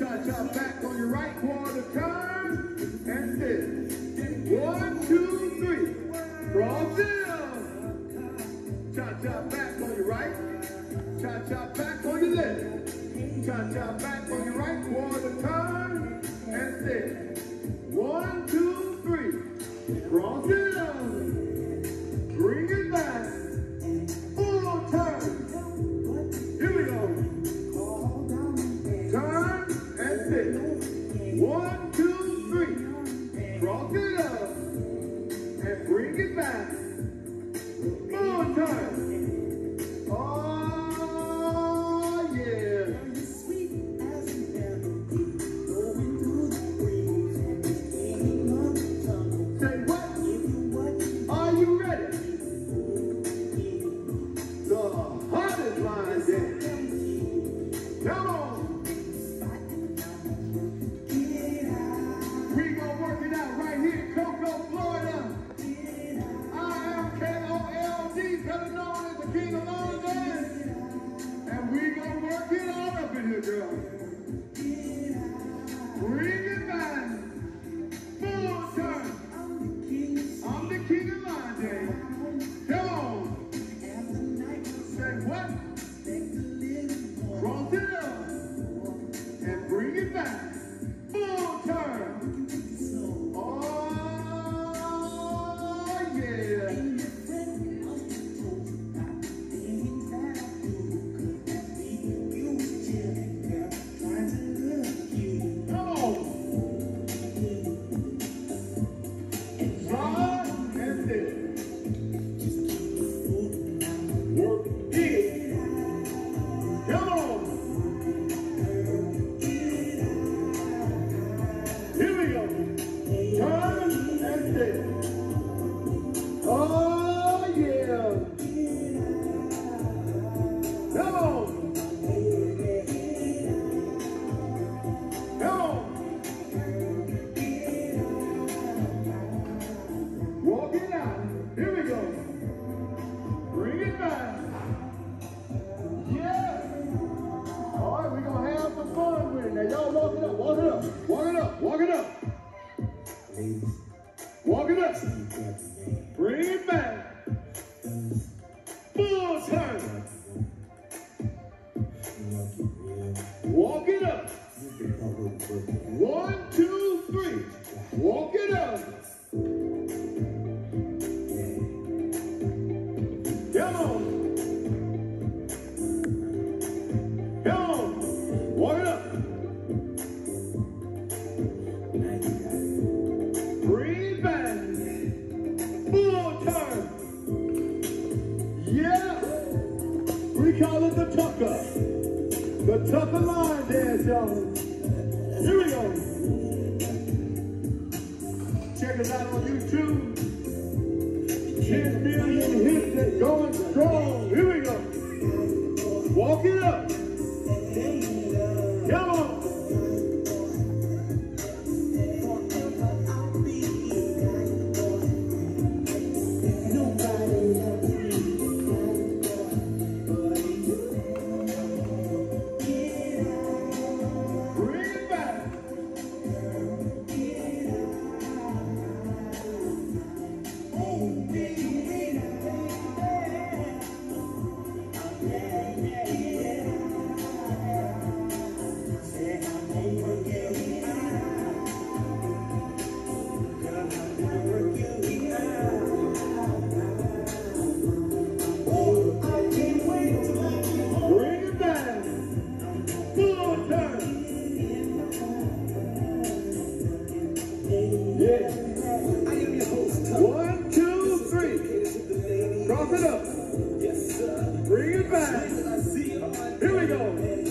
chop back on your right quarter turn. And sit. One, two, three. Cross it chop back on your right. Chop back on your left. Chop back on your right quarter turn. And then. One, two, three. Cross it sit. Florida. Walk it up. Call it the tucker. The tucker line dance, y'all. Here we go. Check us out on YouTube. 10 million hits and going strong. Here we go. Walk it up. Come on. yeah, yeah. Bring it back. Here we go.